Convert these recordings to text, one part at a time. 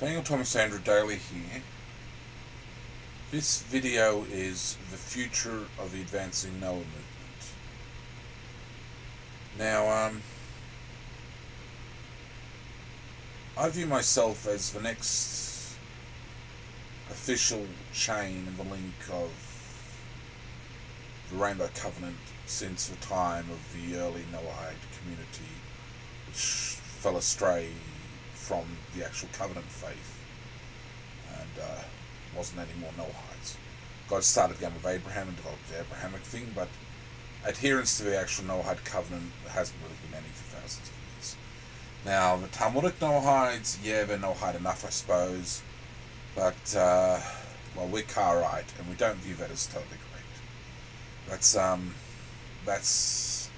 Daniel Thomas Andrew Daly here. This video is the future of the advancing Noah movement. Now, um, I view myself as the next official chain in the link of the Rainbow Covenant since the time of the early Noahide community, which fell astray from the actual covenant faith and uh, wasn't any more Noahides. God started again with Abraham and developed the Abrahamic thing, but adherence to the actual Noahide covenant hasn't really been any for thousands of years. Now, the Talmudic Noahides, yeah, they're Noahide enough, I suppose, but, uh, well, we're Karaite, and we don't view that as totally correct. That's, um, that's,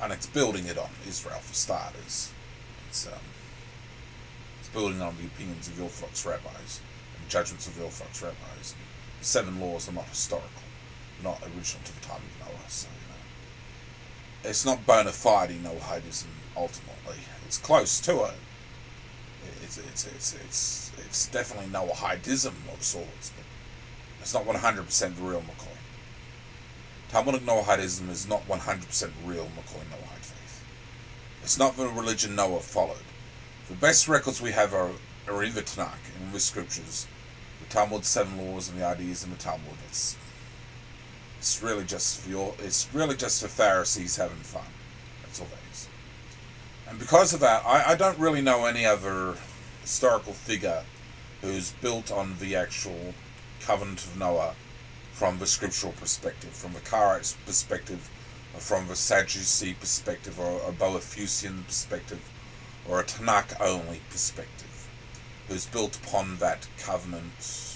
and it's building it on Israel for starters. It's, um, building on the opinions of Orthodox rabbis and judgments of Orthodox rabbis. The seven laws are not historical, not original to the time of Noah, so you know. It's not bona fide Noahidism ultimately. It's close to it. It's it's it's it's it's definitely Noahidism of sorts, but it's not one hundred percent real McCoy. Talmudic Noahidism is not one hundred percent real McCoy Noahide faith. It's not the religion Noah followed. The best records we have are, are in the Tanakh, in the scriptures. The Talmud, seven laws, and the ideas in the Talmud. It's it's really just for your, it's really just for Pharisees having fun. That's all that is. And because of that, I, I don't really know any other historical figure who's built on the actual covenant of Noah from the scriptural perspective, from the Karaite perspective, from the Sadducee perspective, or a Boethusian perspective or a Tanakh only perspective, who's built upon that covenant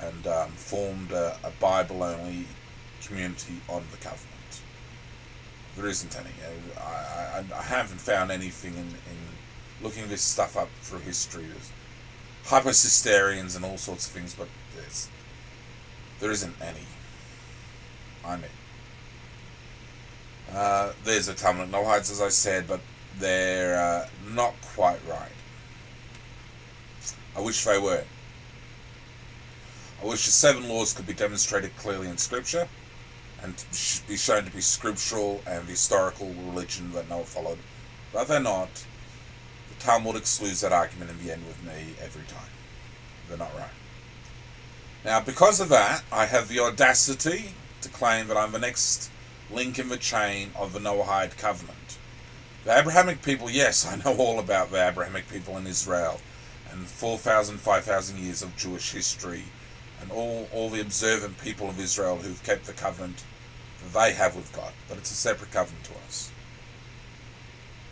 and um, formed a, a Bible only community on the covenant. There isn't any. I, I, I haven't found anything in, in looking this stuff up through history. There's and all sorts of things, but there's there isn't any. I mean, uh, there's a Talmud Noahides, as I said, but they're uh, not quite right. I wish they were. I wish the seven laws could be demonstrated clearly in Scripture and be shown to be scriptural and historical religion that Noah followed, but they're not. The Talmud excludes that argument in the end with me every time. They're not right. Now, because of that, I have the audacity to claim that I'm the next link in the chain of the Noahide covenant. The Abrahamic people, yes, I know all about the Abrahamic people in Israel and 4,000, 5,000 years of Jewish history and all, all the observant people of Israel who've kept the covenant that they have with God. But it's a separate covenant to us.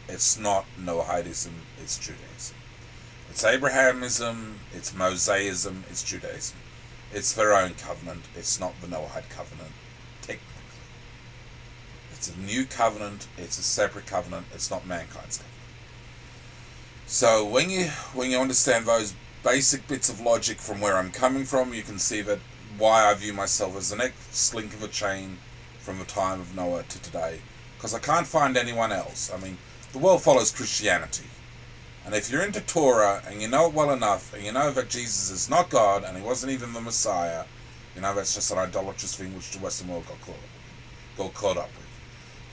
It's not Noahidism, it's Judaism. It's Abrahamism, it's Mosaism, it's Judaism. It's their own covenant, it's not the Noahide covenant. It's a new covenant. It's a separate covenant. It's not mankind's covenant. So when you when you understand those basic bits of logic from where I'm coming from, you can see that why I view myself as the next link of a chain from the time of Noah to today. Because I can't find anyone else. I mean, the world follows Christianity. And if you're into Torah and you know it well enough and you know that Jesus is not God and he wasn't even the Messiah, you know that's just an idolatrous thing which the Western world got caught up, got caught up with.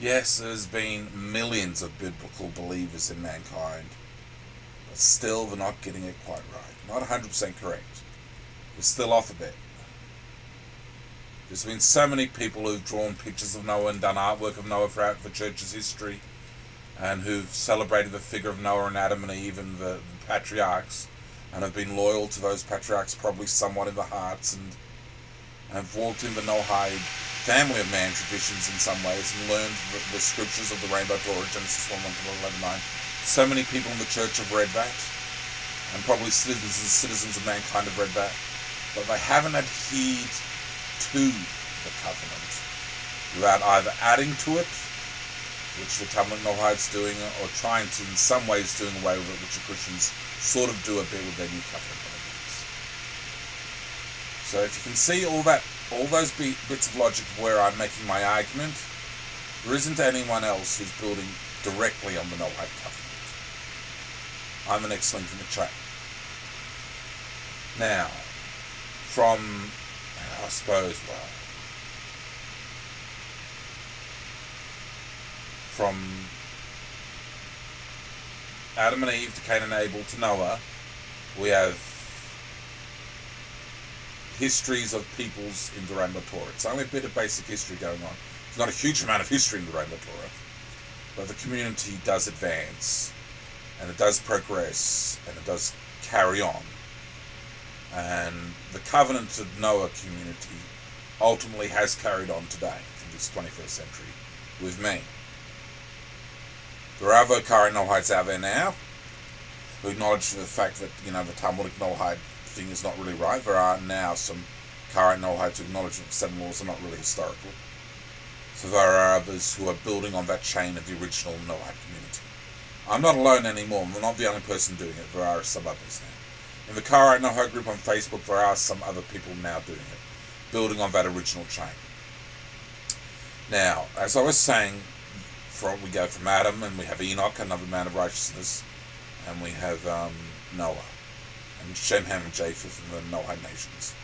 Yes, there's been millions of biblical believers in mankind, but still they're not getting it quite right. Not 100% correct. They're still off a bit. There's been so many people who've drawn pictures of Noah and done artwork of Noah throughout the church's history, and who've celebrated the figure of Noah and Adam and Eve and the, the patriarchs, and have been loyal to those patriarchs probably somewhat in the hearts, and, and have walked in the Noahide family of man traditions in some ways and learned the, the scriptures of the Rainbow Torah, Genesis 1 1 to 11 9. So many people in the church have read that, and probably citizens and citizens of mankind have read that, but they haven't adhered to the covenant without either adding to it, which the Talmud Noahide's doing, or trying to, in some ways, doing away with it, which the Christians sort of do a bit with their new covenant. So if you can see all that all those bits of logic where I'm making my argument, there isn't anyone else who's building directly on the Noahide covenant. I'm the next link in the chain. Now, from, I suppose, well, from Adam and Eve to Cain and Abel to Noah, we have histories of peoples in the Torah. It's only a bit of basic history going on. There's not a huge amount of history in the Torah, but the community does advance, and it does progress, and it does carry on. And the covenant of Noah community ultimately has carried on today in this 21st century with me. There are current Noahides out there now who acknowledge the fact that, you know, the Talmudic Noahide thing is not really right. There are now some current Noahides who acknowledge that the seven laws are not really historical. So there are others who are building on that chain of the original Noahide community. I'm not alone anymore. I'm not the only person doing it. There are some others now. In the Karaite Noahide group on Facebook, there are some other people now doing it, building on that original chain. Now, as I was saying, from we go from Adam, and we have Enoch, another man of righteousness, and we have um, Noah, and Shem, Ham, and Japheth, and the Noahide nations.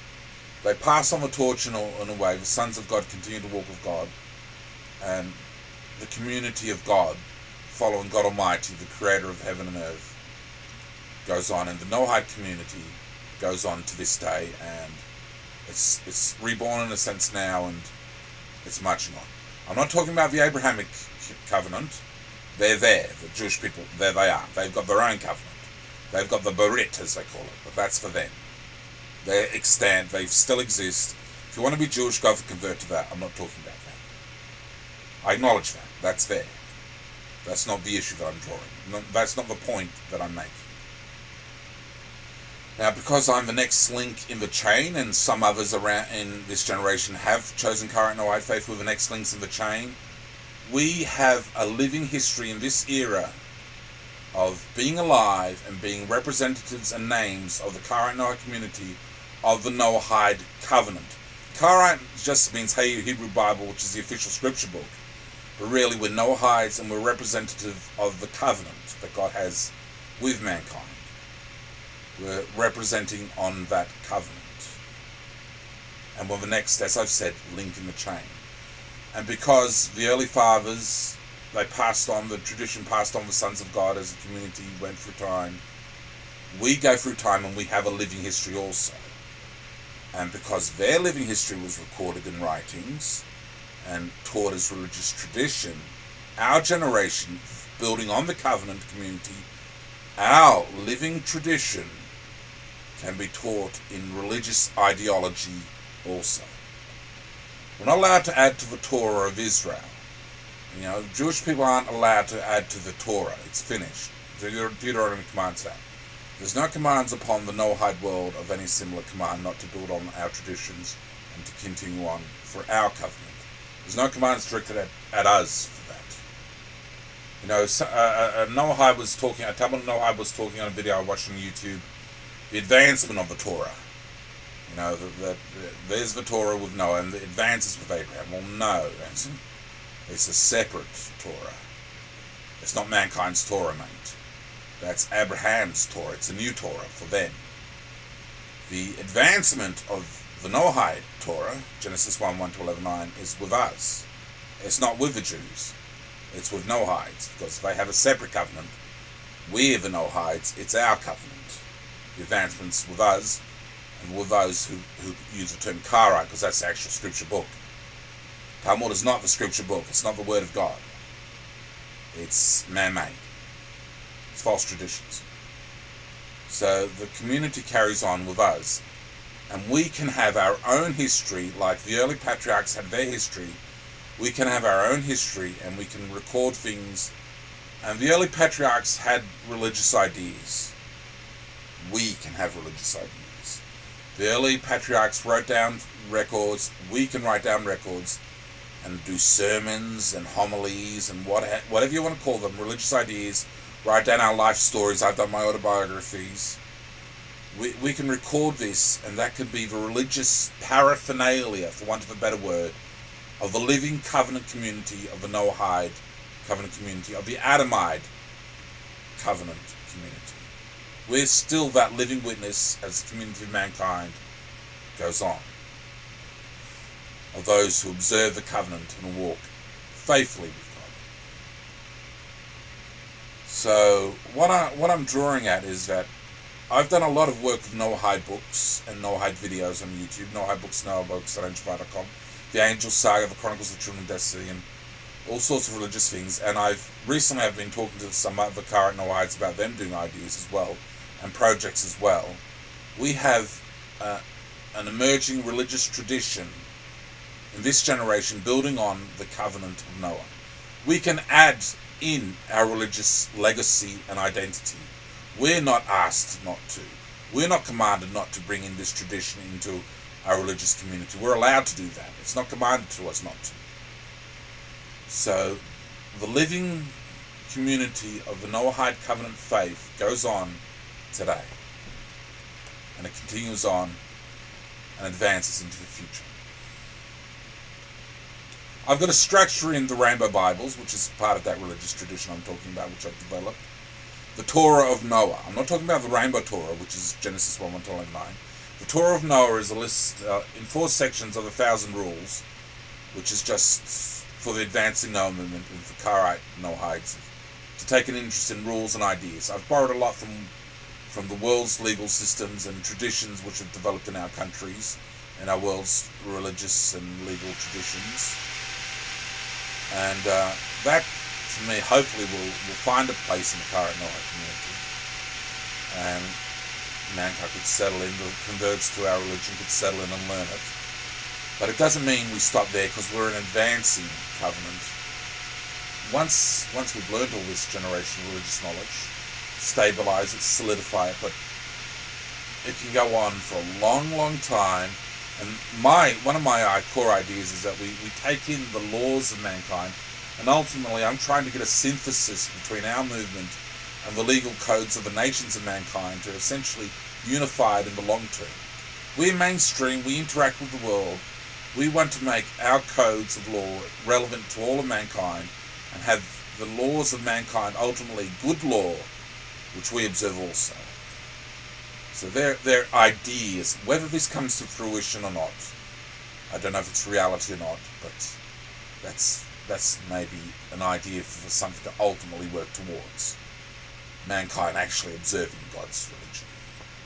They pass on the torch in a, in a way. The sons of God continue to walk with God, and the community of God, following God Almighty, the Creator of heaven and earth, goes on, and the Noahide community goes on to this day, and it's it's reborn in a sense now, and it's marching on. I'm not talking about the Abrahamic covenant. They're there, the Jewish people, there they are. They've got their own covenant. They've got the Berit, as they call it, but that's for them. They extant, they still exist. If you want to be Jewish, go for convert to that. I'm not talking about that. I acknowledge that. That's there. That's not the issue that I'm drawing. that's not the point that I'm making. Now, because I'm the next link in the chain, and some others around in this generation have chosen current Noahide faith with the next links in the chain, we have a living history in this era of being alive and being representatives and names of the Karaite Noah community of the Noahide covenant. Karaite just means Hebrew Bible, which is the official scripture book. But really, we're Noahides and we're representative of the covenant that God has with mankind. We're representing on that covenant. And we're the next, as I've said, link in the chain. And because the early fathers, they passed on, the tradition passed on the sons of God as a community went through time, we go through time and we have a living history also. And because their living history was recorded in writings and taught as religious tradition, our generation, building on the covenant community, our living tradition can be taught in religious ideology also. We're not allowed to add to the Torah of Israel. You know, Jewish people aren't allowed to add to the Torah. It's finished. Deuteronomy commands that. There's no commands upon the Noahide world of any similar command not to build on our traditions and to continue on for our covenant. There's no commands directed at, at us for that. You know, so, uh, uh, Noahide was talking, a Talmud Noahide was talking on a video I watched on YouTube, the advancement of the Torah. You know, that the, the, there's the Torah with Noah and the advances with Abraham. Well, no, it's a separate Torah. It's not mankind's Torah, mate. That's Abraham's Torah. It's a new Torah for them. The advancement of the Noahide Torah, Genesis 1 1 to 11 9, is with us. It's not with the Jews. It's with Noahides, because they have a separate covenant. We're the Noahides, it's our covenant. The advancement's with us, and with those who, who use the term Karaite, because that's the actual scripture book. Talmud is not the scripture book, it's not the word of God. It's man-made. It's false traditions. So the community carries on with us, and we can have our own history, like the early patriarchs had their history. We can have our own history, and we can record things. And the early patriarchs had religious ideas. We can have religious ideas. The early patriarchs wrote down records. We can write down records and do sermons and homilies and what, whatever you want to call them, religious ideas. Write down our life stories. I've done my autobiographies. We, we can record this, and that could be the religious paraphernalia, for want of a better word, of the living covenant community of the Noahide covenant community, of the Adamite covenant community. We're still that living witness as the community of mankind goes on. Of those who observe the covenant and walk faithfully with God. So what I what I'm drawing at is that I've done a lot of work with Noahide books and Noahide videos on YouTube. Noahide books, Noah books at Angel.com. The Angel Saga, of the Chronicles of Children of Destiny, and all sorts of religious things. And I've recently I've been talking to some of other current Noahides about them doing ideas as well and projects as well. We have uh, an emerging religious tradition in this generation building on the covenant of Noah. We can add in our religious legacy and identity we're not asked not to. We're not commanded not to bring in this tradition into our religious community. We're allowed to do that. It's not commanded to us not to. So, the living community of the Noahide covenant faith goes on today. And it continues on and advances into the future. I've got a structure in the Rainbow Bibles, which is part of that religious tradition I'm talking about, which I've developed the Torah of Noah. I'm not talking about the Rainbow Torah, which is Genesis 1 1 to 9. The Torah of Noah is a list uh, in four sections of a thousand rules, which is just for the advancing Noah movement and for Karaite Noahides to take an interest in rules and ideas. I've borrowed a lot from from the world's legal systems and traditions which have developed in our countries and our world's religious and legal traditions. And uh, that for me, hopefully will will find a place in the current community. And mankind could settle in, the converts to our religion could settle in and learn it. But it doesn't mean we stop there because we're an advancing covenant. Once once we've learned all this generation religious knowledge, stabilize it, solidify it, but it can go on for a long, long time. And my one of my uh, core ideas is that we, we take in the laws of mankind and ultimately, I'm trying to get a synthesis between our movement and the legal codes of the nations of mankind to essentially unify it in the long term. We're mainstream, we interact with the world, we want to make our codes of law relevant to all of mankind and have the laws of mankind ultimately good law, which we observe also. So their their ideas, whether this comes to fruition or not, I don't know if it's reality or not, but that's that's maybe an idea for something to ultimately work towards. Mankind actually observing God's religion,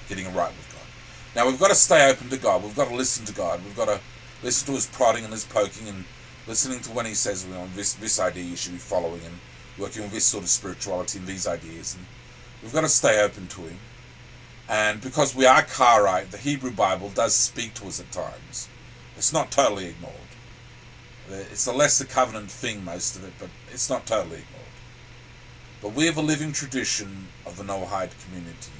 getting right with God. Now we've got to stay open to God. We've got to listen to God. We've got to listen to His prodding and His poking and listening to when He says, "We, well, this this idea you should be following and working with this sort of spirituality and these ideas. And we've got to stay open to Him. And because we are Karaite, the Hebrew Bible does speak to us at times. It's not totally ignored. It's a lesser covenant thing, most of it, but it's not totally ignored. But we have a living tradition of the Noahide community.